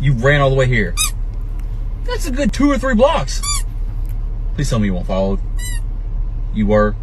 You ran all the way here. That's a good two or three blocks. Please tell me you won't follow. You were.